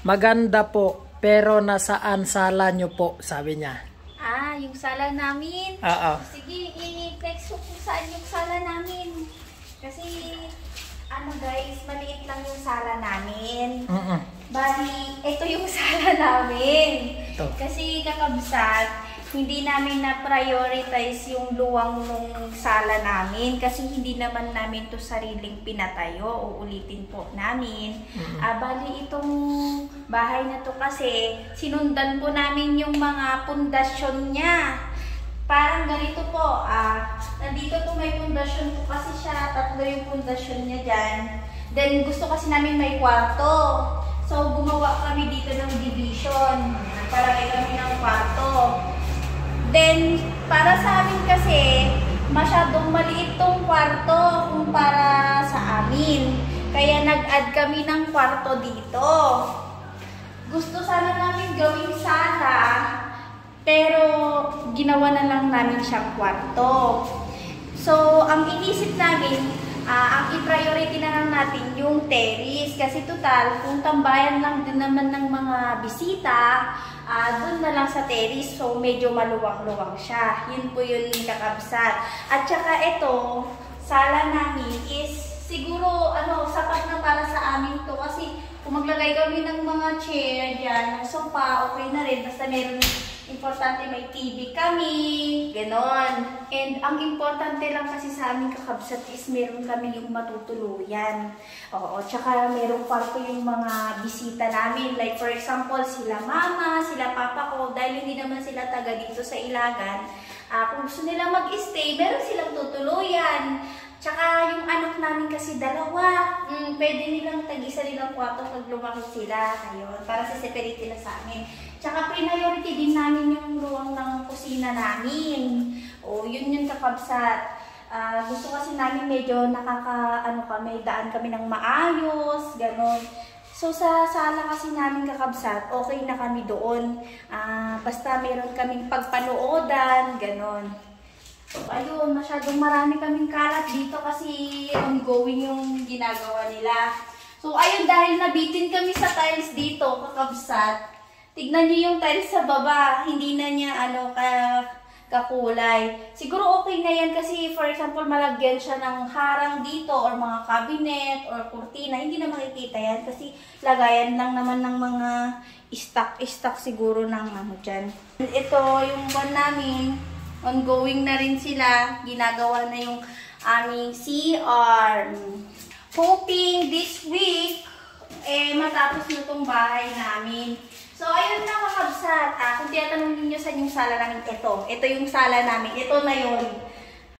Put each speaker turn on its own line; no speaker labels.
Maganda po, pero nasaan sala nyo po, sabi niya.
Ah, yung sala namin.
Oo.
Sige, i-text ko kung saan yung sala namin. Kasi, ano guys, maliit lang yung sala namin.
Mm-mm.
Bali, ito yung sala namin.
Ito.
Kasi kakabsat, hindi namin na-prioritize yung luwang nung sala namin kasi hindi naman namin to sariling pinatayo. Uulitin po namin. Ah, bali, itong bahay na to kasi sinundan po namin yung mga pundasyon niya. Parang ganito po, ah, nandito po may pundasyon po kasi siya, tatlo yung pundasyon niya dyan. Then gusto kasi namin may kwarto. So gumawa kami dito ng division. Nagpalagay kami ng kwarto. Then, para sa amin kasi, masyadong maliit tong kwarto kumpara sa amin. Kaya nag-add kami ng kwarto dito. Gusto sana namin gawing sala, pero ginawa na lang namin siyang kwarto. So, ang inisip namin, ah, ang i-priority na lang natin yung terrace. Kasi total, kung tambayan lang din naman ng mga bisita, ah doon na lang sa terrace. So, medyo maluwang-luwang siya. Yun po yun kakabsat. At saka ito, sala namin is siguro ano, sapat na para sa amin to. Kasi kung maglagay kami ng mga chair dyan, ng sofa, okay na rin. Basta meron Importante may TV kami, ganon. And ang importante lang kasi sa aming kakabsat is meron kami yung matutuluyan. Oo, tsaka meron kwarto yung mga bisita namin. Like for example, sila mama, sila papa ko, dahil hindi naman sila taga dito sa Ilagan. Ah, kung gusto nila mag-stay, meron silang tutuluyan. Tsaka yung anak namin kasi dalawa, mm, pwede nilang tag-isa nilang kwarto pag lumaki sila. Ayun, para sa separate nila sa amin. Tsaka priority din namin yung luwang ng kusina namin. O, yun yung kakabsat. Ah, gusto kasi namin medyo nakaka, ano kami, daan kami ng maayos, ganon. So, sa sala kasi namin kakabsat, okay na kami doon. Ah, basta meron kaming pagpanoodan, ganon. Ayun, masyadong marami kaming kalat dito kasi ongoing yung ginagawa nila. So, ayun, dahil nabitin kami sa tiles dito, kakabsat, tignan niyo yung tiles sa baba, hindi na niya, ano, ka, kakulay. Siguro okay na yan kasi, for example, malagyan siya ng harang dito or mga cabinet or kurtina, hindi na makikita yan kasi lagayan lang naman ng mga stock-stock siguro ng ano dyan. Ito, yung one namin, ongoing na rin sila. Ginagawa na yung aming CR. Hoping this week, eh, matapos na tong bahay namin. So, ayun na kakabsat. Ah, kung tiyatanong ninyo sa yung sala namin, ito. Ito yung sala namin. Ito na yun.